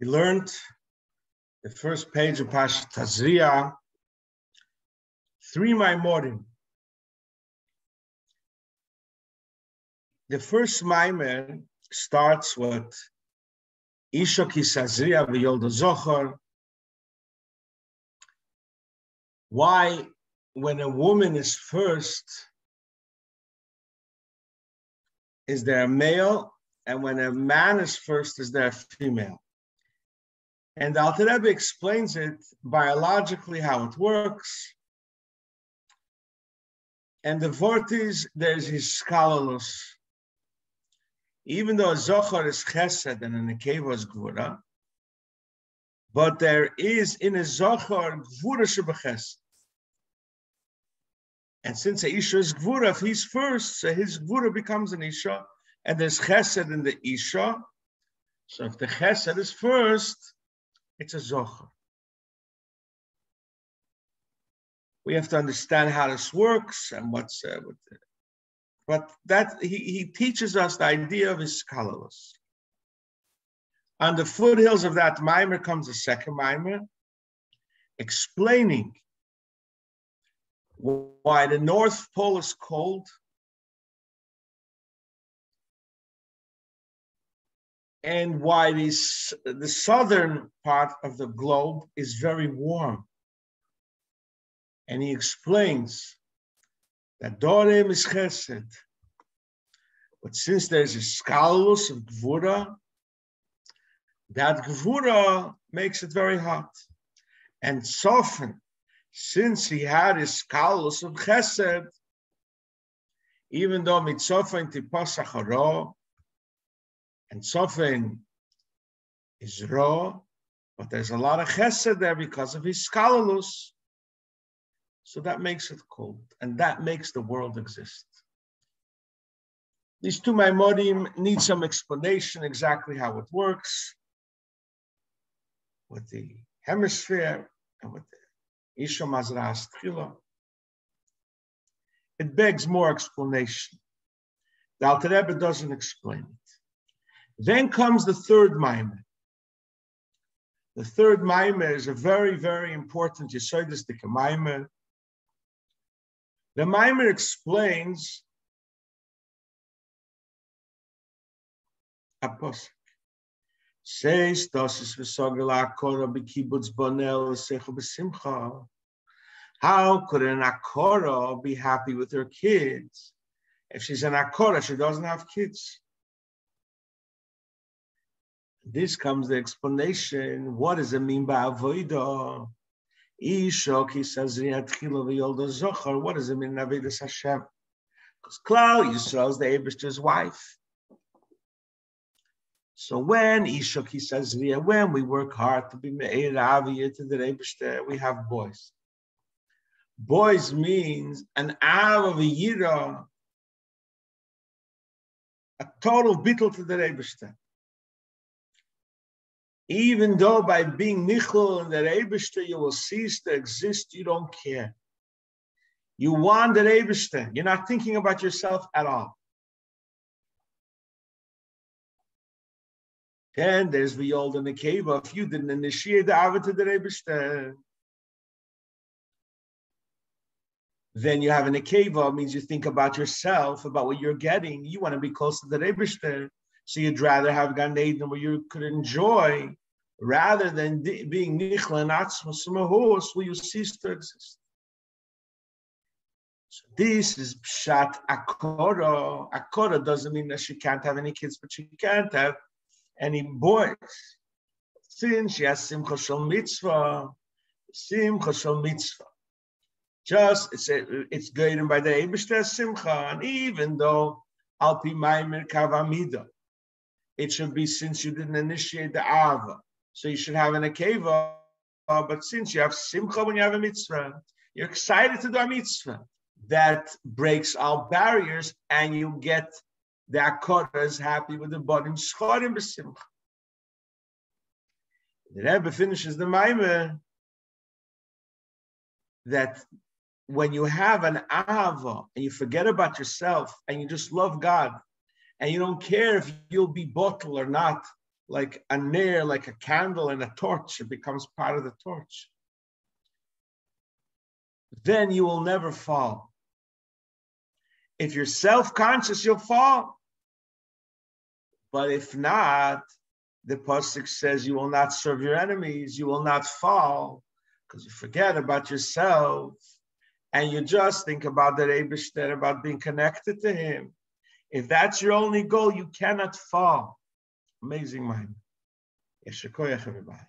We learned the first page of Pasha Tazria, three Maimorim. The first Maimer starts with Isha Kisazria V'Yolda Zohar. Why, when a woman is first, is there a male, and when a man is first, is there a female? And the Alter Rebbe explains it biologically how it works. And the word is there's hiskalelus. Even though a Zohar is chesed and a nekeva is gvura, but there is in a Zohar gvura shebechesed. And since a Isha is gvura, if he's first, so his gvura becomes an Isha, and there's chesed in the Isha. So if the chesed is first, it's a zocher. We have to understand how this works and what's uh, what, but that he, he teaches us the idea of hiskalelus. On the foothills of that mimer comes a second mimer, explaining why the North Pole is cold and why this, the southern part of the globe is very warm. And he explains that Dorem is chesed. But since there's a scalus of Gvura, that Gvura makes it very hot. And Sofen, since he had hiskalelus of chesed, even though mitzofen tipasacharo, and Sofin is raw, but there's a lot of chesed there because of hiskalelus. So that makes it cold, and that makes the world exist. These two Maimonim need some explanation exactly how it works with the hemisphere and with the Isha Mazras. It begs more explanation. The Alter Rebbe doesn't explain it. Then comes the third Maimon. The third Maimon is a very, very important Yesodistic Maimon. The Maimon explains a posuk. Says Dosis akora bonel. How could an akora be happy with her kids? If she's an akora, she doesn't have kids this comes the explanation. What does it mean by avoida? Ishok he says zochar. What does it mean in avodas Hashem? Because Klal Yisrael is the Abishter's wife. So when Ishok he says when we work hard to be me'er aviyah to the Abishter, we have boys. Boys means an av of a yira, a total bittul to the Abishter even though by being nichol and the Rebishter you will cease to exist, you don't care. You want the Rebishter. You're not thinking about yourself at all. And there's the old in the cave. If you didn't initiate the Ava to the Rebishter, then you have an akeva means you think about yourself, about what you're getting. You want to be close to the Rebishter. So you'd rather have Gan Eden where you could enjoy rather than being Nichla and Atzmas Mahos where you cease to exist. So this is Pshat Akora. Akora doesn't mean that she can't have any kids, but she can't have any boys. Since she has Simcha Shal Mitzvah, Simcha Shal Mitzvah. Just, it's, a, it's guided by the Ebershter Simcha, and even though Alpi Maimer Kavamida, it should be since you didn't initiate the Ava. So you should have an akeva. Uh, but since you have simcha when you have a mitzvah, you're excited to do a mitzvah. That breaks all barriers, and you get the akoras happy with the bodim schorim b'simcha. The Rebbe finishes the Maimah that when you have an ava and you forget about yourself and you just love God and you don't care if you'll be bottled or not, like a nair, like a candle and a torch. It becomes part of the torch. Then you will never fall. If you're self-conscious, you'll fall. But if not, the pasuk says you will not serve your enemies, you will not fall, because you forget about yourself, and you just think about the Rebishter, about being connected to Him. If that's your only goal, you cannot fall. Amazing mind. Yeshikoyach, everybody.